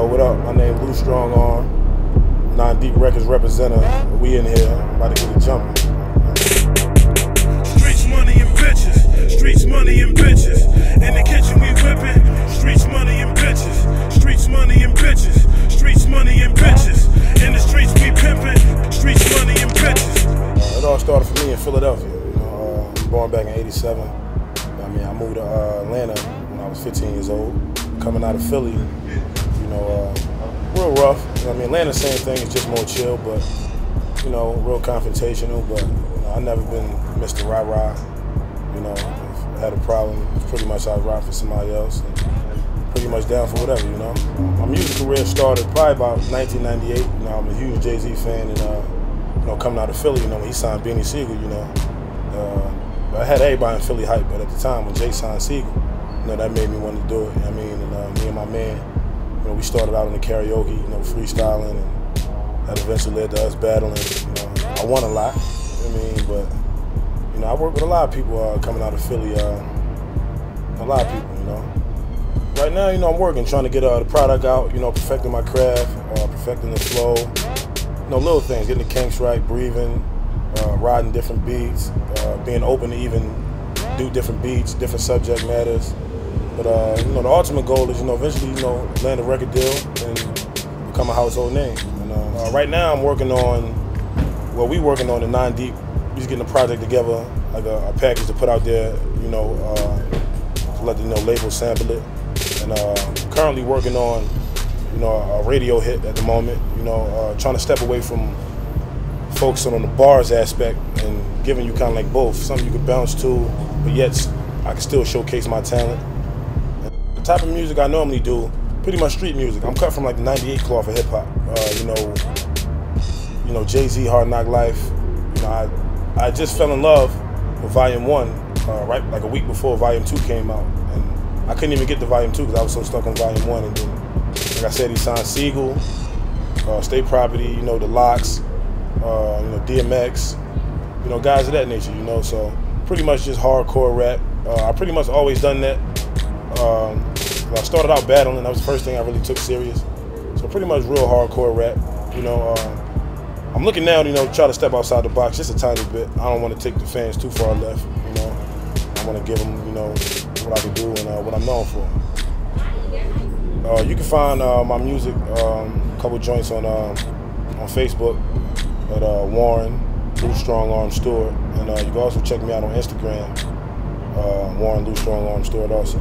Yo, what up? My name Lou Strongarm, Nine Deep Records representative. We in here, about to get it jumping. Streets, money, and bitches. Streets, money, and bitches. In the kitchen, we whipping. Streets, money, and bitches. Streets, money, and bitches. Streets, money, and bitches. In the streets, we pimping. Streets, money, and bitches. It all started for me in Philadelphia. You know, uh, born back in '87. I mean, I moved to uh, Atlanta when I was 15 years old. Coming out of Philly, know, uh, real rough. I mean, Atlanta, same thing. It's just more chill, but you know, real confrontational. But you know, I never been Mr. Rah Rah. You know, I had a problem, pretty much I'd rock for somebody else. And pretty much down for whatever, you know. My music career started probably about 1998. You know, I'm a huge Jay Z fan, and uh, you know, coming out of Philly, you know, when he signed Beanie Sigel, you know, uh, I had everybody in Philly hype, but at the time when Jay signed Siegel, you know, that made me want to do it. I mean, and uh, me and my man, you know, we started out in the karaoke, you know, freestyling, and that eventually led to us battling. You know, I won a lot, I mean, but you know, I work with a lot of people uh, coming out of Philly, uh, a lot of people, you know. Right now, you know, I'm working, trying to get uh, the product out, you know, perfecting my craft, uh, perfecting the flow, you know, little things, getting the kinks right, breathing, uh, riding different beats, uh, being open to even do different beats, different subject matters. But uh, you know, the ultimate goal is, you know, eventually, you know, land a record deal and become a household name. And uh, right now, I'm working on, well, we working on the Nine Deep. He's getting a project together, like a, a package to put out there, you know, uh, let the you know label sample it. And uh, currently working on, you know, a radio hit at the moment. You know, uh, trying to step away from focusing on the bars aspect and giving you kind of like both, something you could bounce to, but yet I can still showcase my talent. Type of music I normally do, pretty much street music. I'm cut from like the '98 cloth of hip hop. Uh, you know, you know Jay Z, Hard Knock Life. You know, I I just fell in love with Volume One, uh, right like a week before Volume Two came out, and I couldn't even get to Volume Two because I was so stuck on Volume One. And then, like I said, he signed Sigel, uh, State Property, you know, the LOX, uh, you know, DMX, you know, guys of that nature, you know. So pretty much just hardcore rap. Uh, I pretty much always done that. Um, I started out battling. That was the first thing I really took serious. So pretty much real hardcore rap. You know, uh, I'm looking now, you know, try to step outside the box just a tiny bit. I don't want to take the fans too far left. You know, I want to give them, you know, what I can do and uh, what I'm known for. Uh, you can find uh, my music, um, a couple joints on um, on Facebook at uh, Warren Lou Strongarm Store, and uh, you can also check me out on Instagram, Warren Lou Strongarm Store also.